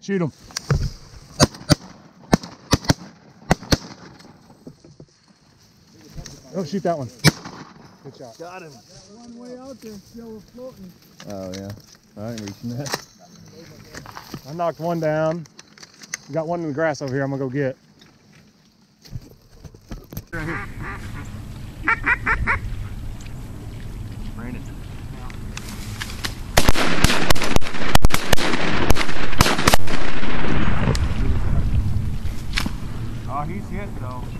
Shoot him. Don't oh, shoot that one. Good shot. Got him. One way out there still floating. Oh yeah. I ain't reaching that. I knocked one down. Got one in the grass over here. I'm gonna go get. Hit though.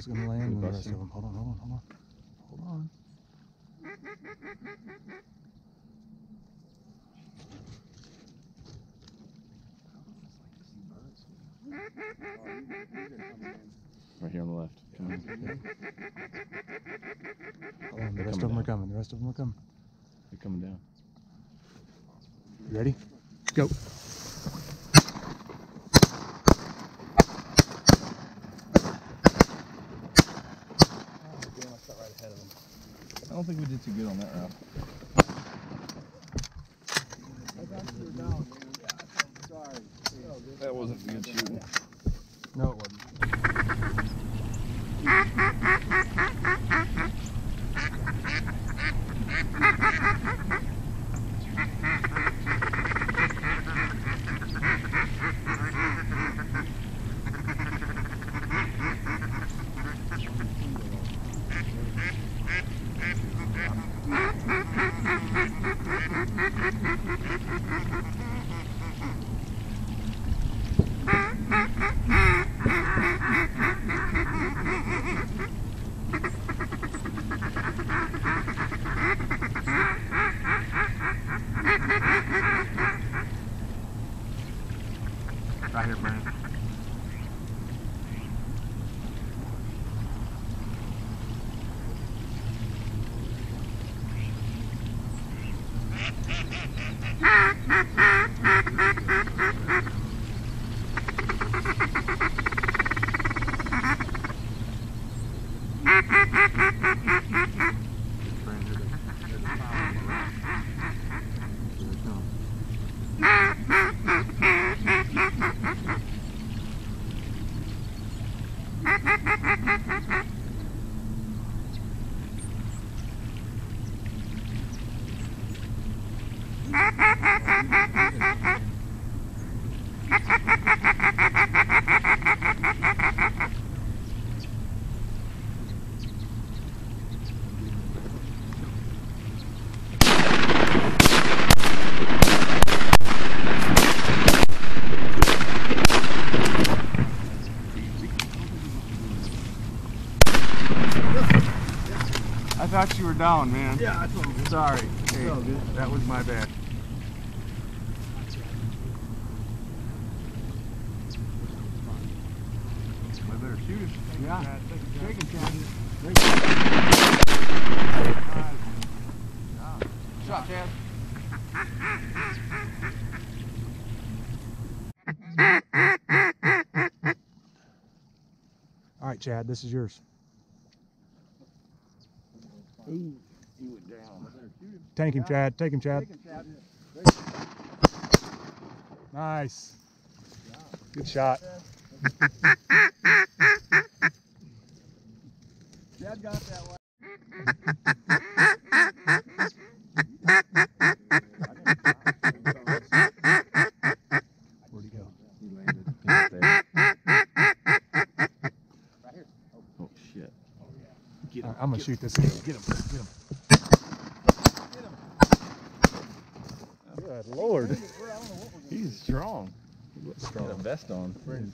Single's gonna land and the rest of them. Hold on, hold on, hold on. Hold on. Right here on the left. Come on. Hold on. The rest of them are coming. The rest of them are coming. They're coming down. You ready? Go. Too good on that route. Were down, man. Yeah, that's all good. Sorry. It's Hey, all good. that was my bad. I better shoot. Yeah. Take a chance. Shot, Chad. All right, Chad, this is yours. He went down. Take him, Chad. Take him, Chad. Take a chance. Nice. Good shot. Chad got that one. Where'd he go? He landed. He's there. Oh shit. Get him. I'm gonna get shoot this. Get him. Get him. vest on. Mm.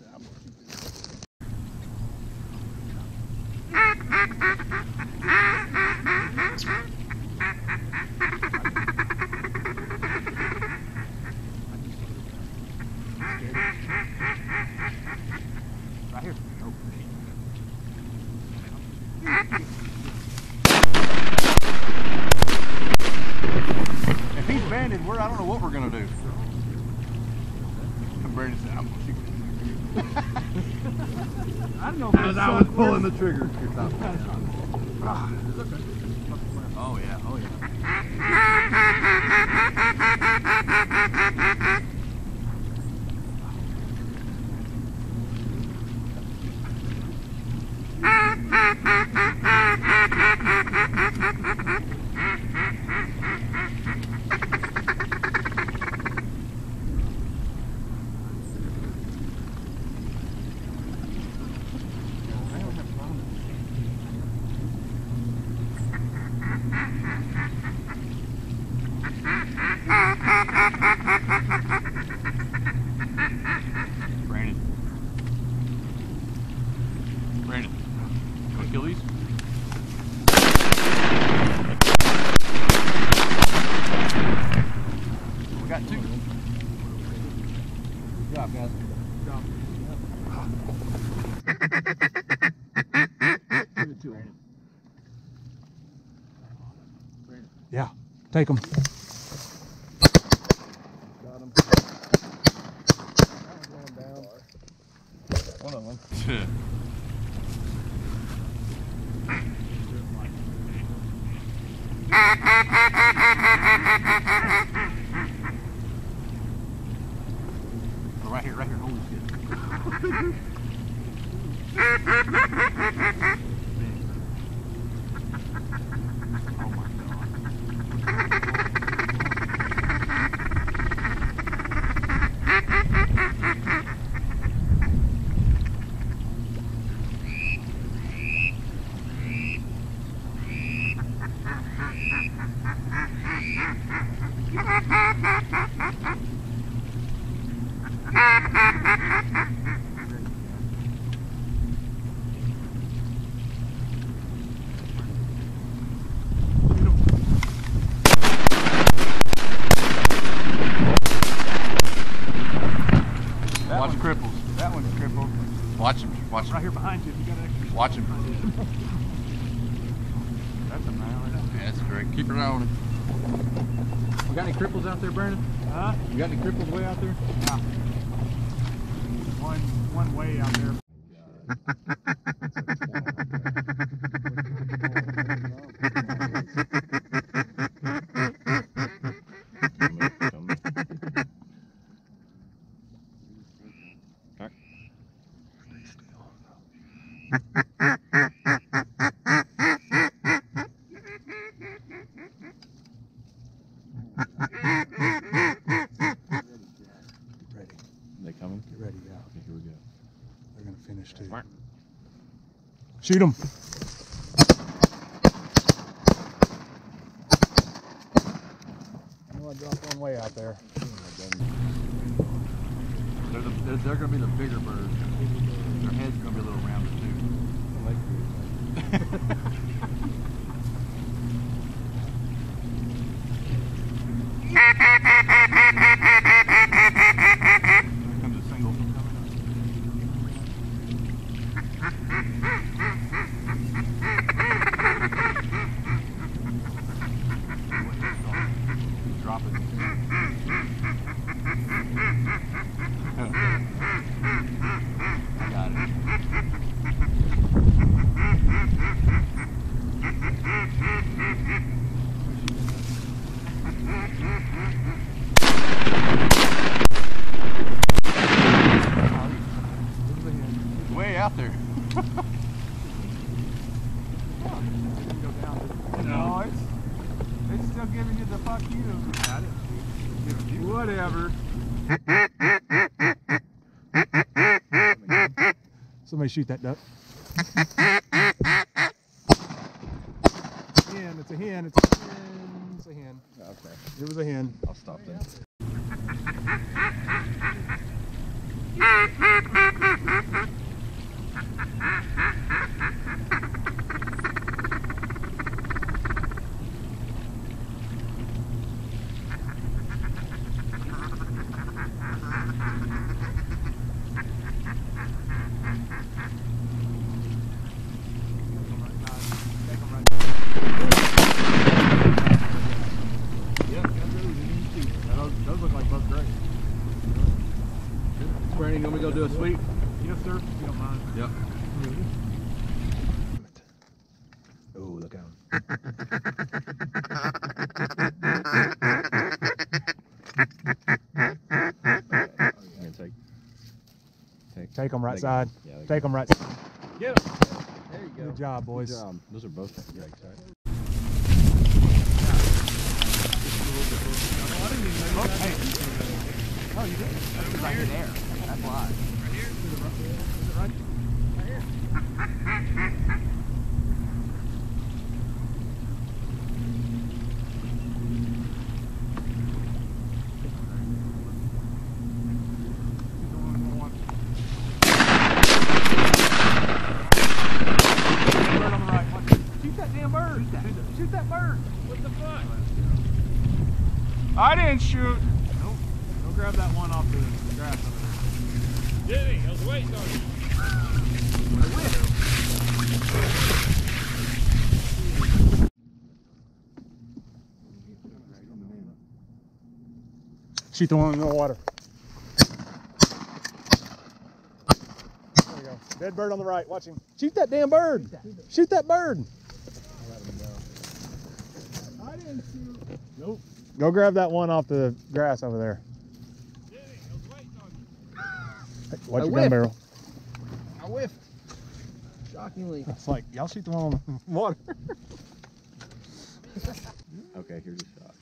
Was pulling the trigger. Oh yeah, oh yeah. Brandon. Brandon. You wanna kill these? We got two. Good job, guys. Give it to him. Yeah, take them. One of them. Oh, right here, right here. Holy shit. oh my god. That Watch one- cripples. That one's crippled. Watch him. Watch Right him. here behind you. You got an extra. Watch him. That's a mile. Great. Keep an eye on him. You got any cripples out there, Brandon? Huh? You got any cripples way out there? Yeah. One, one way out there. Ready. They coming? Get ready, yeah. Okay, here we go. They're gonna finish too. Shoot them. I know I dropped one way out there. They're, the, they're, they're going to be the bigger birds. Their head's going to be a little rounder too. Here comes a single coming up. Drop it. I got it. Way out there. No, it's, it's still giving you the fuck you. Whatever. Somebody shoot that duck. hen. It's a hen. It's a hen. It's a hen. Okay. It was a hen. I'll stop then. Sweet. Yes, sir. If you don't mind. Yep. Oh, look out. I'm gonna take. Take. Take them right Take 'em. side. Yeah. Take them right. Get him. There you go. Good job, boys. Good job. Those are both yikes, right? Oh, I didn't even know Oh, hey. Oh, you did? That's because I'm there. That's why. Bird on the right. Watch it. Shoot that damn bird. Shoot that, shoot that bird. What the fuck? I didn't shoot. Nope. Go grab that one off the, the grass over there. Did he? I was waiting on you. Shoot the one in the water. There we go. Dead bird on the right. Watch him. Shoot that damn bird. Shoot that bird. I didn't shoot. Nope. Go grab that one off the grass over there. Did he? I was waiting on you. Hey, Watch I your gun barrel. I whiffed. Shockingly. It's like y'all shoot the one on the water. Okay, here's a shot.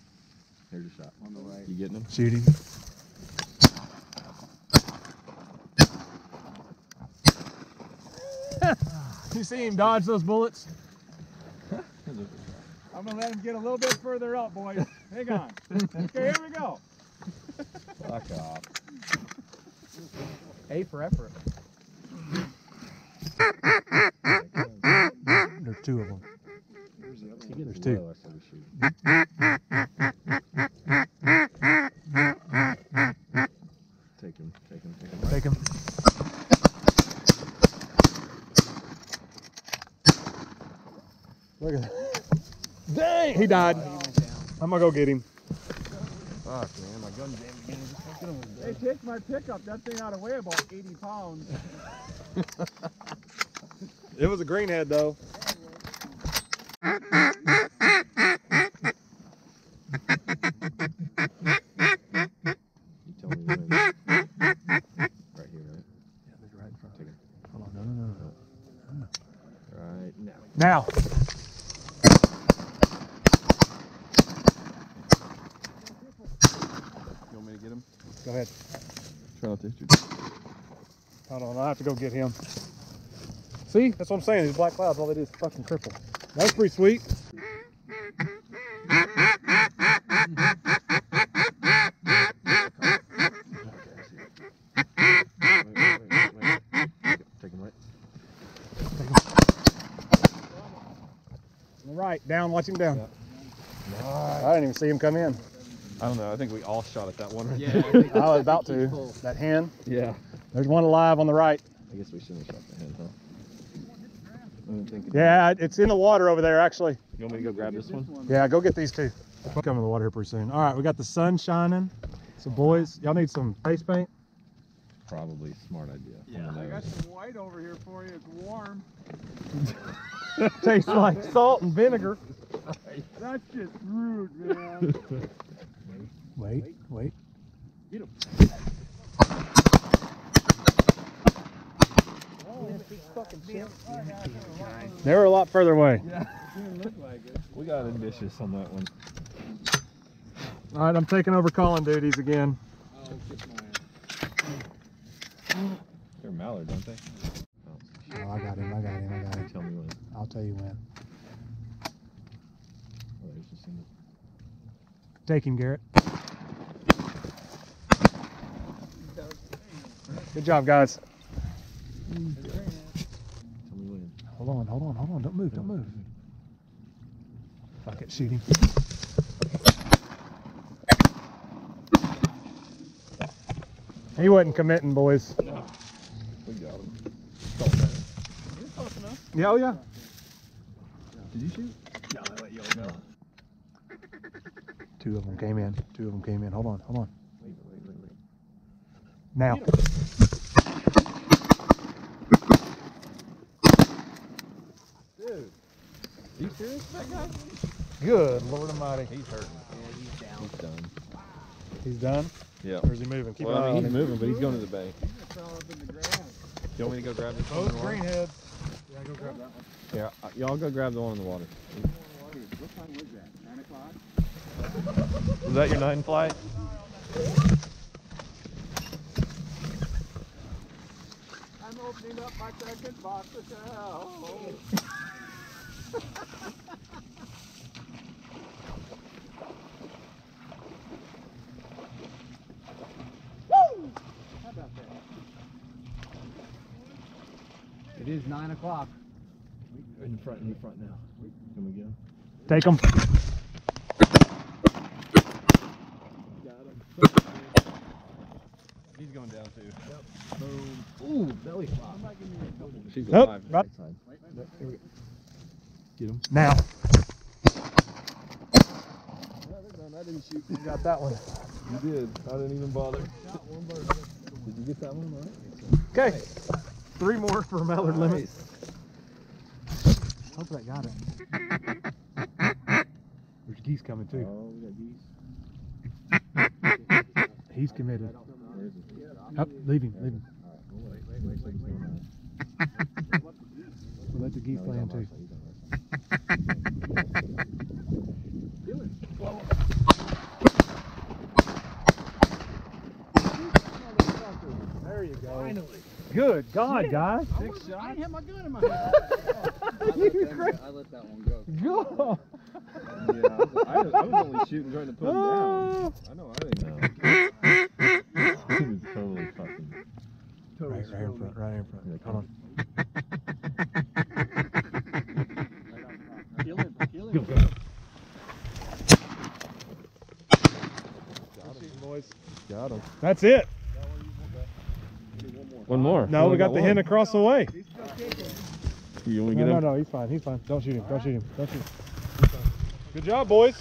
Here's a shot. On the right. You getting him? Shoot him. you see him dodge those bullets? I'm gonna let him get a little bit further up, boys. Hang on. Okay, here we go. Fuck off. A for effort. There's two of them. There's two. Take him, take him, take him. Take him. Look at that. Dang! He died. I'm gonna go get him. Fuck, man, my gun jammed again. Just fucking him. Hey, take my pickup. That thing ought to weigh about 80 pounds. It was a greenhead though. You tell me when. right here, right? Yeah, they're right in front. Take him. Hold on, no, no, no, no. Right now. Now. You want me to get him? Go ahead. Try not to hit you. Hold on, I have to go get him. See, that's what I'm saying. These black clouds, all they do is fucking cripple. That was pretty sweet. Right. On the right, down, watch him down. Yeah. I didn't even see him come in. I don't know. I think we all shot at that one. Right Yeah. I was about to. That hen. yeah. There's one alive on the right. I guess we shouldn't have shot the head, huh? Yeah, it's in the water over there, actually. You want me to go grab this one? Yeah, go get these two. We'll come in the water here pretty soon. All right, we got the sun shining. So, boys, y'all need some face paint? Probably smart idea. Yeah. I got some white over here for you. It's warm. Tastes like salt and vinegar. That's just rude, man. Wait, wait. Get him. They were a lot further away. Didn't look like it. We got ambitious on that one. All right, I'm taking over calling duties again. I'll. They're mallard, don't they? Oh, I got him, I got him, I got him. Tell me when. I'll tell you when. Oh, there's just in Take him, Garrett. Good job, guys. Tell me when. Hold on, hold on, hold on. Don't move, don't move. Fuck it, shoot him. He wasn't committing, boys. We got him. You're close enough. Yeah, oh yeah. Did you shoot? No, I let you go. Two of them came in. Two of them came in. Hold on, hold on. Wait, wait, wait, wait. Now. That guy? Good Lord Almighty. He's hurt. He's down. He's done. He's done. Yeah. Or is he moving? Keep Well, an I mean, he's moving, but he's going to the bank. You want me to go grab this one? in Both the greenheads. Yeah, go grab that one. Yeah, uh, y'all go grab the one in the water. What time Was that your nine flight? I'm opening up my second box of It is nine o'clock. In the front, in the front now. Can we get him? Take him. He's going down too. Yep. Boom. Ooh, belly flop. She's Nope, alive. right- Side. Get him. Now. I didn't shoot. You got that one. You did. I didn't even bother. Did you get that one? All right. Okay. Three more for Mallard Limit. Hope that got it. There's geese coming too. Oh, we got geese. He's committed. Where is it? Up, leave him, leave him. We'll let the geese No, he's land too. our side, he's on our side. There you go. Finally. Good God, guys. Six shots. I hit my gun in my You hand. I let that one go. Go. Yeah, I was, I, was, only shooting trying to put him down. Ah. I know I didn't know. he was totally fucking. Totally Right, right in front, right in front. Yeah, Hold on. Kill him. Kill Go, him. Boys. Got him. That's it. One more. No, we got the hen across the way. You want No, to get no, him? no, he's fine. He's fine. Don't shoot him. Don't shoot him. Don't shoot him. Good job, boys.